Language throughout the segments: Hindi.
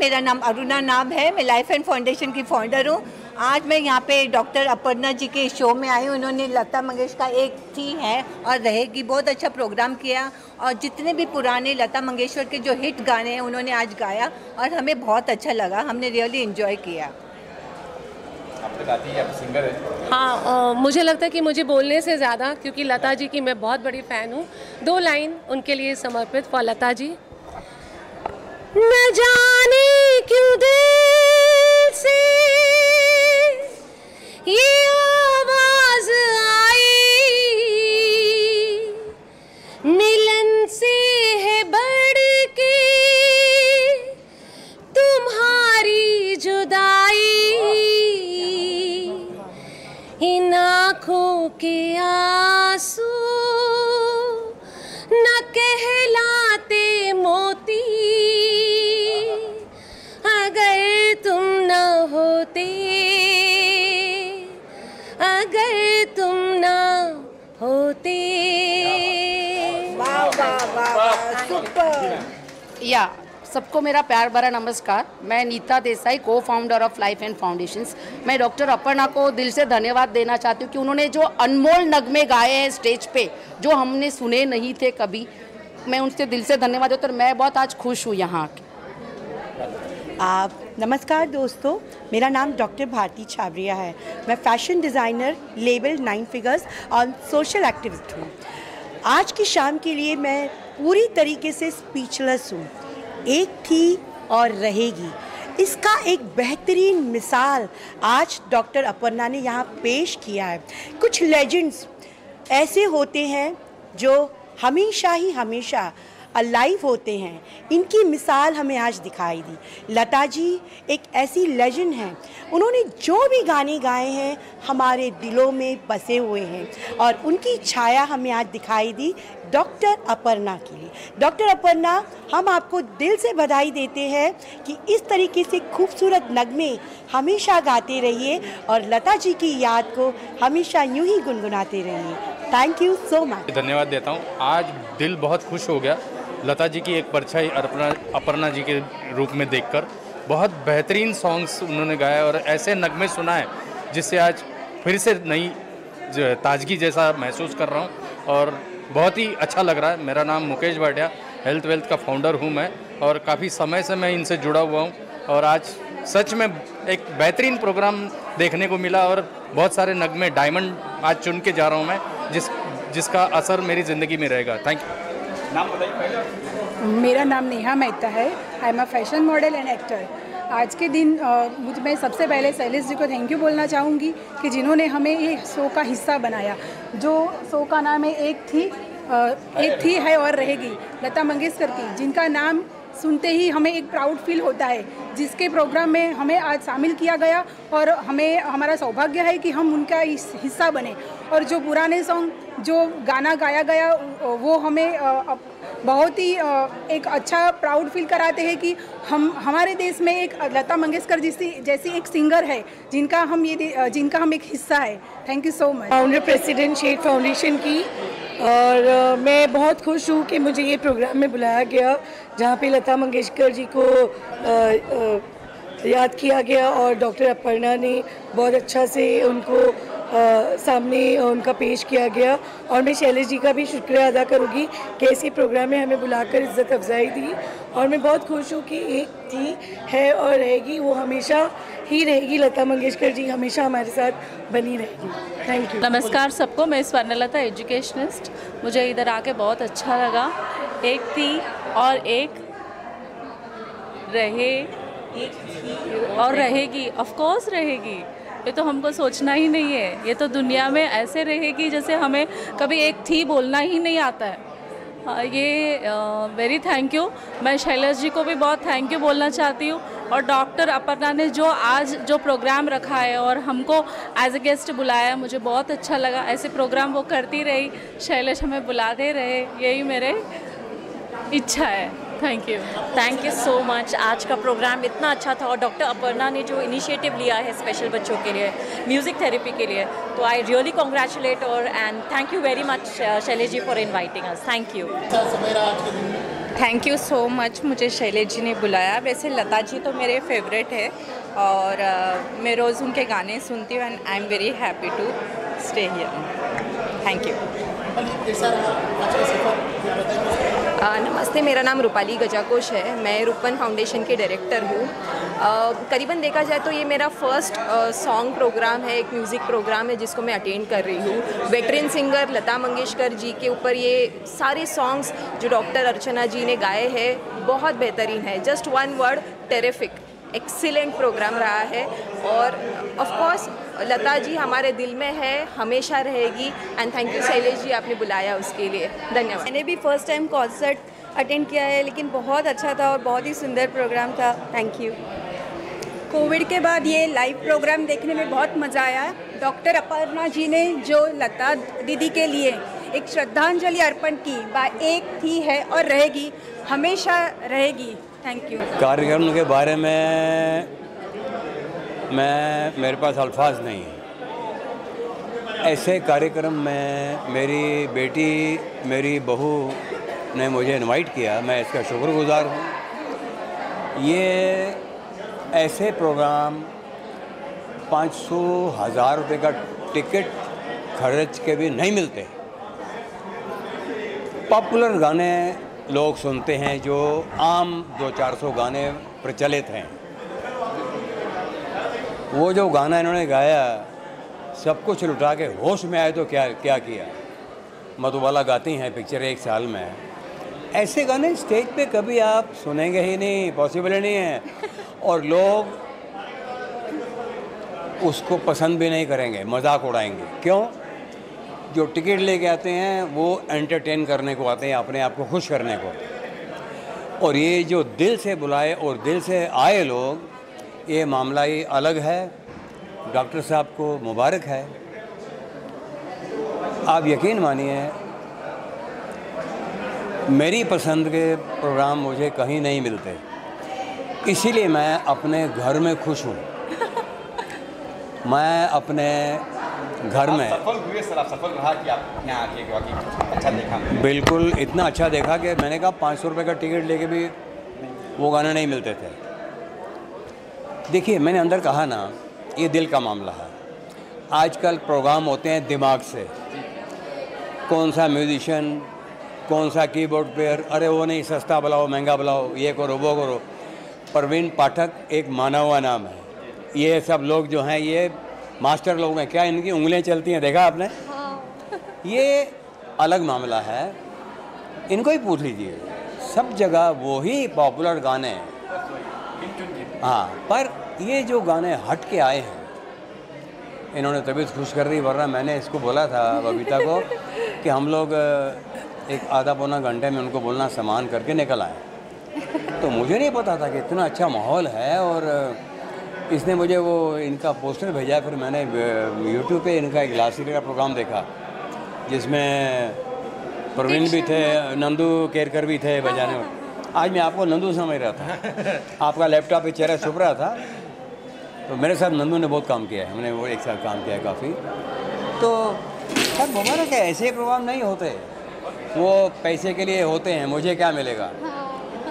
मेरा नाम अरुणा नाम है। मैं लाइफ एंड फाउंडेशन की फाउंडर हूँ। आज मैं यहाँ पे डॉक्टर अपर्णा जी के शो में आई उन्होंने लता मंगेशकर एक थी है और रहेगी। बहुत अच्छा प्रोग्राम किया। और जितने भी पुराने लता मंगेशकर के जो हिट गाने हैं उन्होंने आज गाया और हमें बहुत अच्छा लगा। हमने रियली इन्जॉय किया। आप आप सिंगर है। मुझे लगता है कि मुझे बोलने से ज़्यादा क्योंकि लता जी की मैं बहुत बड़ी फ़ैन हूँ। दो लाइन उनके लिए समर्पित फॉर लता जी। न जाने क्यों दिल से ये आवाज़ या सबको मेरा प्यार भरा नमस्कार। मैं नीता देसाई को founder of life and foundations मैं डॉक्टर अपर्णा को दिल से धन्यवाद देना चाहती हूँ कि उन्होंने जो अनमोल नगमे गाए हैं स्टेज पे, जो हमने सुने नहीं थे कभी, मैं उनसे दिल से धन्यवाद देती और मैं बहुत आज खुश हूँ यहाँ। आप नमस्कार दोस्तों, मेरा नाम डॉक्टर भारती छावरिया है। मैं fashion designer label nine figures और सोशल एक्टिविस्ट हूँ। आज की शाम के लिए मैं पूरी तरीके से स्पीचलेस हूँ। एक थी और रहेगी। इसका एक बेहतरीन मिसाल आज डॉक्टर अपर्णा ने यहाँ पेश किया है। कुछ लेजेंड्स ऐसे होते हैं जो हमेशा ही हमेशा अलाइव होते हैं। इनकी मिसाल हमें आज दिखाई दी। लता जी एक ऐसी लेजेंड हैं। उन्होंने जो भी गाने गाए हैं, हमारे दिलों में बसे हुए हैं। और उनकी छाया हमें आज दिखाई दी डॉक्टर अपर्णा के लिए। डॉक्टर अपर्णा, हम आपको दिल से बधाई देते हैं कि इस तरीके से खूबसूरत नगमे हमेशा गाते रहिए और लता जी की याद को हमेशा यूँ ही गुनगुनाते रहिए। थैंक यू सो मच धन्यवाद देता हूँ। आज दिल बहुत खुश हो गया। लता जी की एक परछाई अपर्णा अपर्णा जी के रूप में देखकर बहुत बेहतरीन सॉन्ग्स उन्होंने गाया और ऐसे नगमे सुनाए, जिससे आज फिर से नई ताजगी जैसा महसूस कर रहा हूँ और बहुत ही अच्छा लग रहा है। मेरा नाम मुकेश भाटिया हेल्थ वेल्थ का फाउंडर हूँ मैं और काफ़ी समय से मैं इनसे जुड़ा हुआ हूँ और आज सच में एक बेहतरीन प्रोग्राम देखने को मिला और बहुत सारे नगमे डायमंड आज चुन के जा रहा हूँ मैं, जिस, जिसका असर मेरी ज़िंदगी में रहेगा। थैंक यू नाम बताइए। मेरा नाम नेहा मेहता है। I am a fashion model and actor आज के दिन मुझ, मैं सबसे पहले शैलेश जी को थैंक यू बोलना चाहूँगी कि जिन्होंने हमें ये शो का हिस्सा बनाया। जो शो का नाम है, एक थी एक थी है और रहेगी, लता मंगेशकर की, जिनका नाम सुनते ही हमें एक प्राउड फील होता है, जिसके प्रोग्राम में हमें आज शामिल किया गया और हमें, हमारा सौभाग्य है कि हम उनका हिस्सा बने। और जो पुराने सॉन्ग जो गाना गाया गया वो हमें बहुत ही एक अच्छा प्राउड फील कराते हैं कि हम हमारे देश में एक लता मंगेशकर जैसी जैसी एक सिंगर है जिनका हम ये जिनका हम एक हिस्सा है। Thank you so much founder president Sheikh foundation की और मैं बहुत खुश हूँ कि मुझे ये प्रोग्राम में बुलाया गया जहाँ पे लता मंगेशकर जी को अ, अ, याद किया गया और डॉक्टर अपर्णा ने बहुत अच्छा से उनको अ, सामने उनका पेश किया गया। और मैं शैलेश जी का भी शुक्रिया अदा करूँगी कि ऐसे प्रोग्राम में हमें बुलाकर इज़्ज़त अफजाई दी। और मैं बहुत खुश हूँ कि एक थी है और रहेगी वो हमेशा ही रहेगी। लता मंगेशकर जी हमेशा हमारे साथ बनी रहेगी। थैंक यू नमस्कार सबको मैं स्वर्णलता एजुकेशनिस्ट। मुझे इधर आके बहुत अच्छा लगा। एक थी और एक रहे और रहेगी। ऑफ़ कोर्स रहेगी। ये तो हमको सोचना ही नहीं है। ये तो दुनिया में ऐसे रहेगी जैसे हमें कभी एक थी बोलना ही नहीं आता है। हाँ, ये वेरी थैंक यू मैं शैलेश जी को भी बहुत थैंक यू बोलना चाहती हूँ। और डॉक्टर अपर्णा ने जो आज जो प्रोग्राम रखा है और हमको एज ए गेस्ट बुलाया मुझे बहुत अच्छा लगा। ऐसे प्रोग्राम वो करती रही शैलेश हमें बुलाते रहे यही मेरे इच्छा है। Thank you thank you so much आज का प्रोग्राम इतना अच्छा था और डॉक्टर अपर्णा ने जो इनिशिएटिव लिया है स्पेशल बच्चों के लिए म्यूज़िक थेरेपी के लिए तो आई रियली कॉन्ग्रेचुलेट और and thank you very much Shailesh ji for inviting us thank you thank you so much मुझे शैलेश जी ने बुलाया। वैसे लता जी तो मेरे फेवरेट है और uh, मैं रोज़ उनके गाने सुनती हूँ and I am very happy to stay here thank you ah, नमस्ते मेरा नाम रूपाली गजाकोश है। मैं रूपन फाउंडेशन के डायरेक्टर हूँ। करीबन देखा जाए तो ये मेरा फ़र्स्ट सॉन्ग प्रोग्राम है एक म्यूज़िक प्रोग्राम है जिसको मैं अटेंड कर रही हूँ। वेटरन सिंगर लता मंगेशकर जी के ऊपर ये सारे सॉन्ग्स जो डॉक्टर अर्चना जी ने गाए हैं बहुत बेहतरीन है। Just one word terrific. Excellent programme रहा है और ऑफ़ कोर्स लता जी हमारे दिल में है, हमेशा रहेगी and thank you Shailesh ji आपने बुलाया उसके लिए। धन्यवाद। मैंने भी फ़र्स्ट टाइम कॉन्सर्ट अटेंड किया है, लेकिन बहुत अच्छा था और बहुत ही सुंदर प्रोग्राम था। थैंक यू कोविड के बाद ये लाइव प्रोग्राम देखने में बहुत मज़ा आया। डॉक्टर अपर्णा जी ने जो लता दीदी के लिए एक श्रद्धांजलि अर्पण की बात एक थी, है और रहेगी, हमेशा रहेगी। थैंक यू कार्यक्रम के बारे में मैं, मेरे पास अल्फाज नहीं है। ऐसे कार्यक्रम में मेरी बेटी, मेरी बहू ने मुझे इनवाइट किया, मैं इसका शुक्रगुजार हूँ। ये ऐसे प्रोग्राम पाँच सौ हज़ार रुपये का टिकट खर्च के भी नहीं मिलते। पॉपुलर गाने लोग सुनते हैं जो आम दो चार सौ गाने प्रचलित हैं। वो जो गाना इन्होंने गाया, सब कुछ लुटा के होश में आए तो क्या क्या किया? मधुबाला गाती हैं पिक्चर एक साल में। ऐसे गाने स्टेज पे कभी आप सुनेंगे ही नहीं, पॉसिबल ही नहीं है। और लोग उसको पसंद भी नहीं करेंगे, मज़ाक उड़ाएँगे। क्यों? जो टिकट लेके आते हैं, वो एंटरटेन करने को आते हैं, अपने आप को खुश करने को। और ये जो दिल से बुलाए और दिल से आए लोग, ये मामला ही अलग है। डॉक्टर साहब को मुबारक है। आप यकीन मानिए, मेरी पसंद के प्रोग्राम मुझे कहीं नहीं मिलते। इसीलिए मैं अपने घर में खुश हूँ। मैं अपने घर में। सफल हुए सर आप सफल रहा कि आप यहाँ आके वाकई अच्छा देखा बिल्कुल इतना अच्छा देखा कि मैंने कहा पाँच सौ रुपये का टिकट लेके भी वो गाने नहीं मिलते थे। देखिए मैंने अंदर कहा ना ये दिल का मामला है। आजकल प्रोग्राम होते हैं दिमाग से। कौन सा म्यूजिशियन कौन सा कीबोर्ड प्लेयर अरे वो नहीं सस्ता बुलाओ महँगा बुलाओ ये करो वो करो। प्रवीण पाठक एक माना हुआ नाम है। ये सब लोग जो हैं ये मास्टर लोग हैं क्या इनकी उंगलियाँ चलती हैं देखा आपने? ये अलग मामला है। इनको ही पूछ लीजिए। सब जगह वो ही पॉपुलर गाने हैं। हाँ पर ये जो गाने हट के आए हैं इन्होंने तबीयत खुश कर दी वरना मैंने इसको बोला था बबीता को कि हम लोग एक आधा पौना घंटे में उनको बोलना सामान करके निकल आए। तो मुझे नहीं पता था कि इतना अच्छा माहौल है और इसने मुझे वो इनका पोस्टर भेजा फिर मैंने यूट्यूब पे इनका एक लास्ट का प्रोग्राम देखा जिसमें प्रवीण भी थे नंदू केरकर भी थे बजाने में आज मैं आपको नंदू समझ रहा था। आपका लैपटॉप पे चेहरा छुप रहा था। तो मेरे साथ नंदू ने बहुत काम किया है। हमने वो एक साथ काम किया है काफ़ी। तो सर मुबारक है ऐसे प्रोग्राम नहीं होते। वो पैसे के लिए होते हैं मुझे क्या मिलेगा?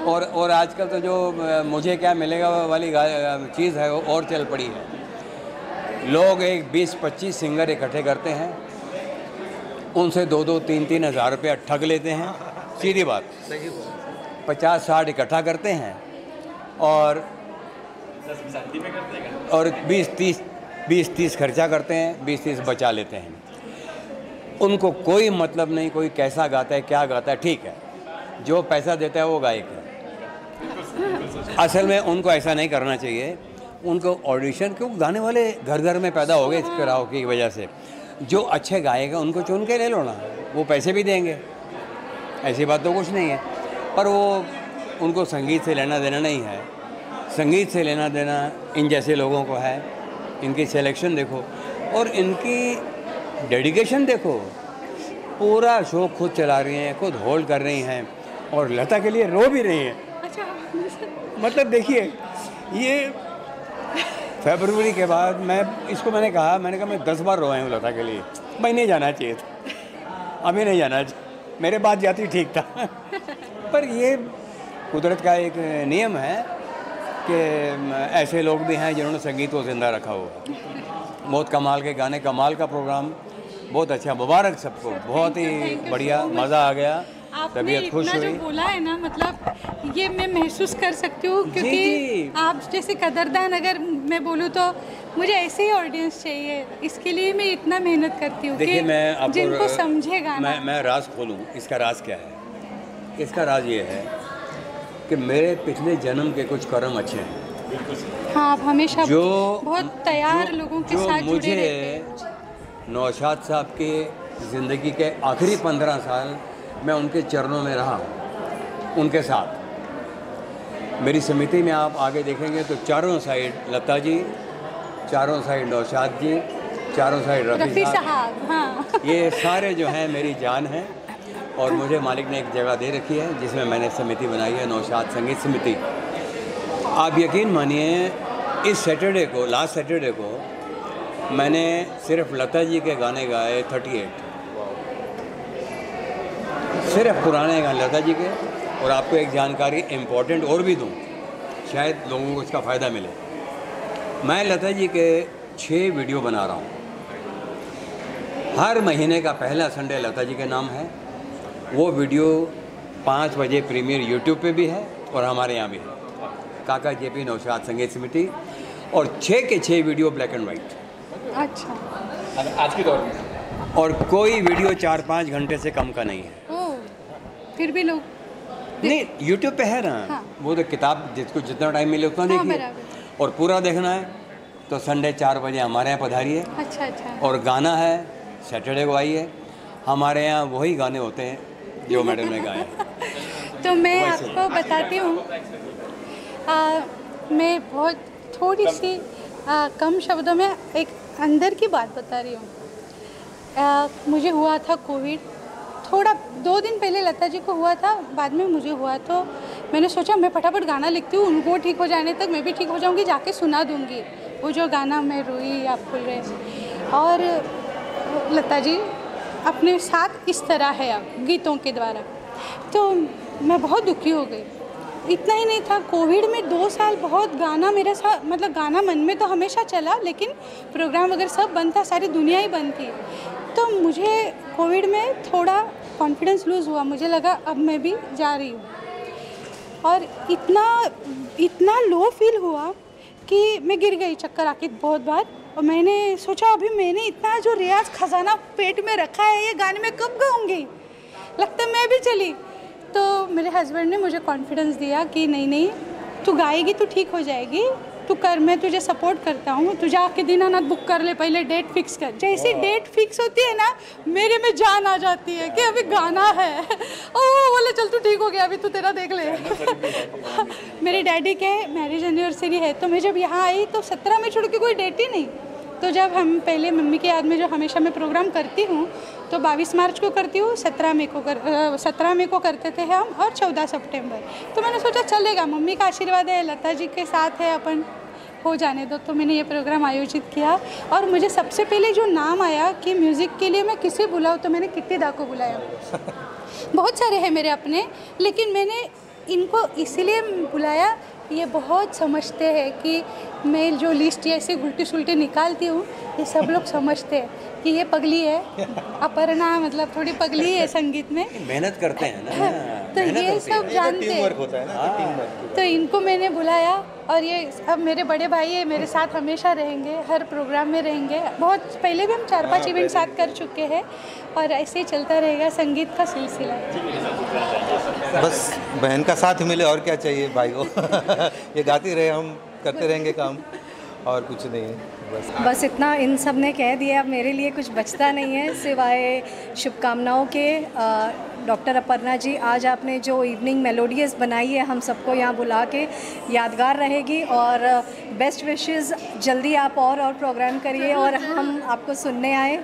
और और आजकल तो जो मुझे क्या मिलेगा वाली चीज़ है, वो और चल पड़ी है। लोग एक 20-25 सिंगर इकट्ठे करते हैं। उनसे दो दो, तीन तीन हज़ार रुपया ठग लेते हैं। सीधी बात। पचास, साठ इकट्ठा करते हैं और और बीस, तीस बीस, तीस खर्चा करते हैं, बीस, तीस बचा लेते हैं। उनको कोई मतलब नहीं, कोई कैसा गाता है, क्या गाता है, ठीक है। जो पैसा देता है, वो गायक है। असल में उनको ऐसा नहीं करना चाहिए। उनको ऑडिशन क्यों? गाने वाले घर घर में पैदा हो गए इस कराओ की वजह से। जो अच्छे गाएगा उनको चुन के ले लो ना। वो पैसे भी देंगे। ऐसी बात तो कुछ नहीं है। पर वो उनको संगीत से लेना देना नहीं है। संगीत से लेना देना इन जैसे लोगों को है। इनकी सिलेक्शन देखो। और इनकी डेडिकेशन देखो। पूरा शो खुद चला रही हैं खुद होल्ड कर रही हैं। और लता के लिए रो भी रही हैं। मतलब देखिए ये फेबरवरी के बाद मैं इसको मैंने कहा मैंने कहा मैं दस बार रोया हूँ लता के लिए। मैं नहीं जाना चाहिए था। अभी नहीं जाना चाहिए। मेरे बाद जाती ठीक था। पर ये कुदरत का एक नियम है कि ऐसे लोग भी हैं जिन्होंने संगीत को ज़िंदा रखा हुआ है। बहुत कमाल के गाने कमाल का प्रोग्राम बहुत अच्छा मुबारक सबको। बहुत ही बढ़िया मज़ा आ गया। आपने खुश इतना जो बोला है ना मतलब ये मैं महसूस कर सकती हूँ क्योंकि जी। आप जैसे कदरदान अगर मैं बोलूँ तो मुझे ऐसे ही ऑडियंस चाहिए। इसके लिए मैं इतना मेहनत करती हूँ देखिए मैं आपको जिनको समझेगा मैं मैं राज खोलूं इसका राज क्या है? इसका राज ये है कि मेरे पिछले जन्म के कुछ कर्म अच्छे हैं। हाँ आप हमेशा जो बहुत तैयार लोगों के साथ मुझे नौशाद साहब के ज़िंदगी के आखिरी पंद्रह साल मैं उनके चरणों में रहा हूँ उनके साथ। मेरी समिति में आप आगे देखेंगे तो चारों साइड लता जी चारों साइड नौशाद जी चारों साइड रफ़ी साहब। साहब हाँ। ये सारे जो हैं मेरी जान हैं और मुझे मालिक ने एक जगह दे रखी है जिसमें मैंने समिति बनाई है नौशाद संगीत समिति। आप यकीन मानिए इस सैटरडे को लास्ट सैटरडे को मैंने सिर्फ़ लता जी के गाने गाए थर्टी एट। सिर्फ़ पुराने गाने लता जी के और आपको एक जानकारी इम्पोर्टेंट और भी दूँ शायद लोगों को इसका फ़ायदा मिले। मैं लता जी के छः वीडियो बना रहा हूँ। हर महीने का पहला संडे लता जी के नाम है। वो वीडियो पाँच बजे प्रीमियर यूट्यूब पे भी है और हमारे यहाँ भी है। काका जे पी नौशाद संगीत समिति और छः के छः वीडियो ब्लैक एंड वाइट अच्छा। आज के दौर में। और कोई वीडियो चार पाँच घंटे से कम का नहीं है। फिर भी लोग नहीं यूट्यूब पे है ना। हाँ। वो तो किताब जिसको जितना टाइम मिले उतना हाँ, देखिए। और पूरा देखना है तो संडे चार बजे हमारे यहाँ पधारिए। अच्छा अच्छा। और गाना है सैटरडे को आइए। हमारे यहाँ वही गाने होते हैं जो मैडम ने गाए। तो मैं आपको बताती हूँ। मैं बहुत थोड़ी सी आ, कम शब्दों में एक अंदर की बात बता रही हूँ। मुझे हुआ था कोविड। थोड़ा दो दिन पहले लता जी को हुआ था, बाद में मुझे हुआ तो मैंने सोचा मैं फटाफट गाना लिखती हूँ, उनको ठीक हो जाने तक मैं भी ठीक हो जाऊँगी, जाके सुना दूँगी। वो जो गाना मैं रोई, आप भूल रहे और लता जी अपने साथ इस तरह है अब, गीतों के द्वारा। तो मैं बहुत दुखी हो गई। इतना ही नहीं था, कोविड में दो साल बहुत गाना मेरे साथ मतलब गाना मन में तो हमेशा चला, लेकिन प्रोग्राम वगैरह सब बंद था, सारी दुनिया ही बंद थी। तो मुझे कोविड में थोड़ा कॉन्फिडेंस लूज़ हुआ, मुझे लगा अब मैं भी जा रही हूँ। और इतना इतना लो फील हुआ कि मैं गिर गई चक्कर आके बहुत बार। और मैंने सोचा, अभी मैंने इतना जो रियाज खजाना पेट में रखा है, ये गाने में कब गाऊँगी? लगता मैं भी चली। तो मेरे हस्बैंड ने मुझे कॉन्फिडेंस दिया कि नहीं नहीं, तू गाएगी तो ठीक हो जाएगी। तू कर मैं तुझे सपोर्ट करता हूँ। तू जाके दीनानाथ बुक कर ले पहले डेट फिक्स कर। जैसी डेट फिक्स होती है ना मेरे में जान आ जाती है कि अभी गाना है। ओ बोले चल तू ठीक हो गया अभी तू तेरा देख ले। मेरे डैडी के मैरिज एनिवर्सरी है तो मैं जब यहाँ आई तो सत्रह में छोड़ के कोई डेट ही नहीं। तो जब हम पहले मम्मी के याद में जो हमेशा मैं प्रोग्राम करती हूँ तो बाईस मार्च को करती हूँ सत्रह मई को कर सत्रह मई को करते थे हम और चौदह सितंबर। तो मैंने सोचा चलेगा मम्मी का आशीर्वाद है लता जी के साथ है अपन हो जाने दो। तो मैंने ये प्रोग्राम आयोजित किया और मुझे सबसे पहले जो नाम आया कि म्यूज़िक के लिए मैं किसे बुलाऊँ तो मैंने किट्टी दा को बुलाया। बहुत सारे हैं मेरे अपने लेकिन मैंने इनको इसीलिए बुलाया ये बहुत समझते हैं कि मैं जो लिस्ट ऐसे उल्टी सुलटी निकालती हूँ ये सब लोग समझते हैं कि ये पगली है। अपर्णा मतलब थोड़ी पगली है संगीत में। मेहनत करते हैं ना। तो ये सब जानते हैं। होता है तो इनको मैंने बुलाया और ये अब मेरे बड़े भाई है मेरे साथ हमेशा रहेंगे हर प्रोग्राम में रहेंगे। बहुत पहले भी हम चार पाँच इवेंट साथ कर चुके हैं और ऐसे ही चलता रहेगा संगीत का सिलसिला। बस बहन का साथ मिले और क्या चाहिए भाई को? ये गाती रहे हम करते रहेंगे काम। और कुछ नहीं है, बस बस इतना इन सबने कह दिया, अब मेरे लिए कुछ बचता नहीं है, सिवाय शुभकामनाओं के। डॉक्टर अपर्णा जी, आज आपने जो इवनिंग मेलोडियस बनाई है, हम सबको यहाँ बुला के यादगार रहेगी और बेस्ट विशेज़ जल्दी आप और और प्रोग्राम करिए और हम आपको सुनने आए।